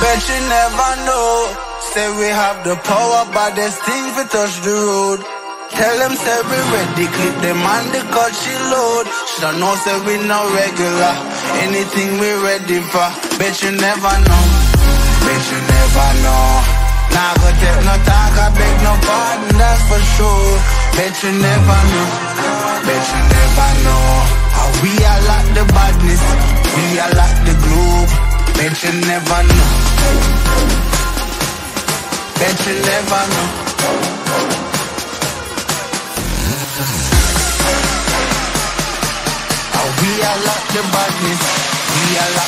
Bet you never know. Say we have the power, but this thing we touch the road. Tell them say we ready, clip them on the cut she load. Shoulda know say we no regular. Anything we ready for. Bet you never know. Bet you never know. Nah, go take no talk, I beg no pardon, that's for sure. Bet you never know. Bet you never know. How we are like the badness, we are like. Bet you never know. Bet you never know. We are like the badness, we are like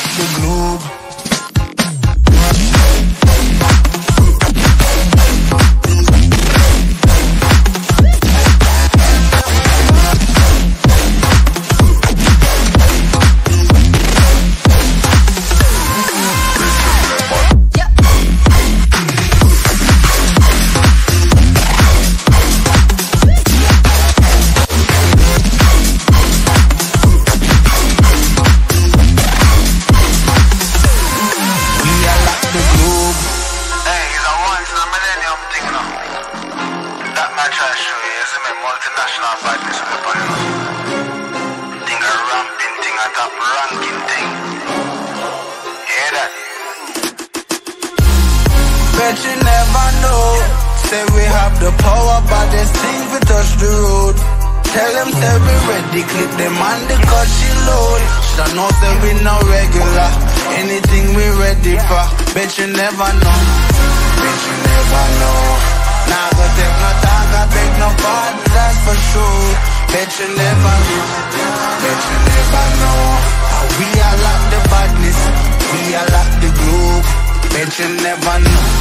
I is a multinational you know. Thing a ramping thing, a top ranking thing. Hear that? Bet you never know. Say we have the power, but this thing we touch the road. Tell them say we ready, clip them on the cut she load. Shoulda know say we no regular. Anything we ready for. Bet you never know. Bet you never You never know. Bet you never know. We are like the badness, we are like the globe. Bet you never know.